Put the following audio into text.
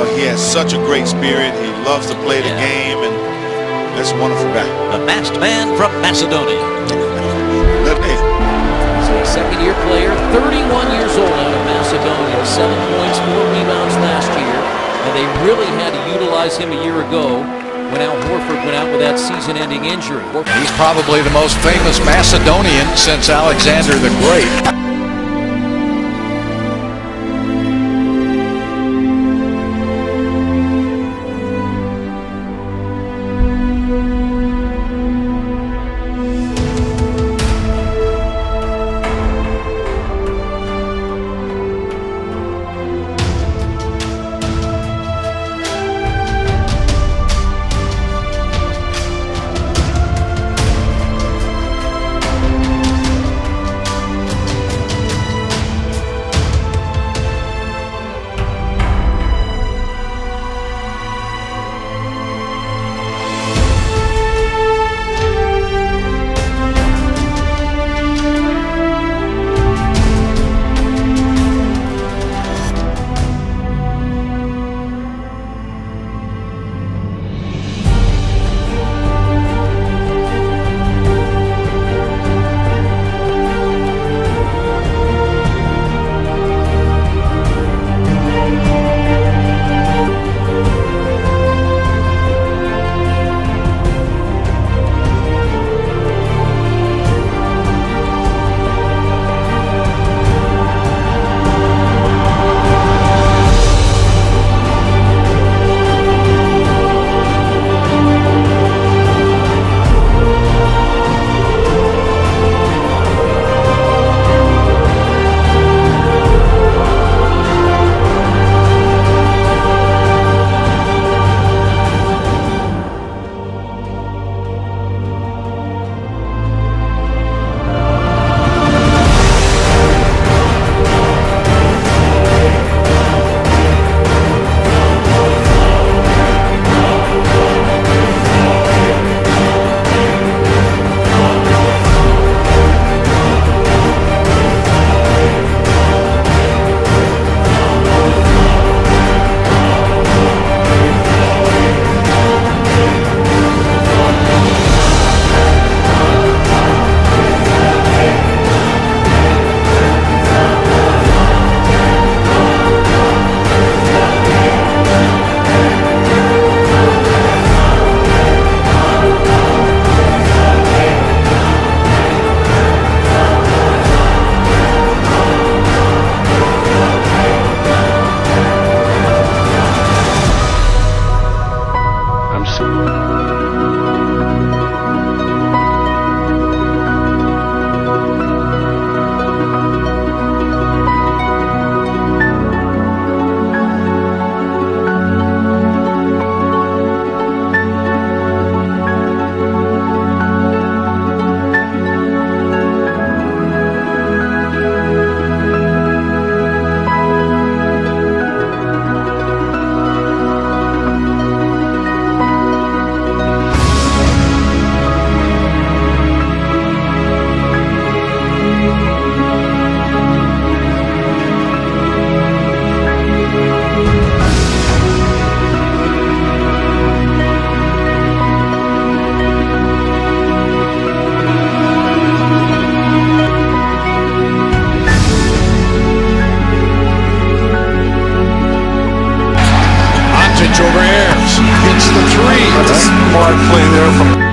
know, he has such a great spirit. He loves to play the Yeah. game, and that's a wonderful guy. The masked man from Macedonia. But, hey, He's a second-year player, 31 years old out of Macedonia. Seven points, four rebounds last year. And they really had to utilize him a year ago when Al Horford went out with that season-ending injury. He's probably the most famous Macedonian since Alexander the Great. hits the three. That's a smart play there from.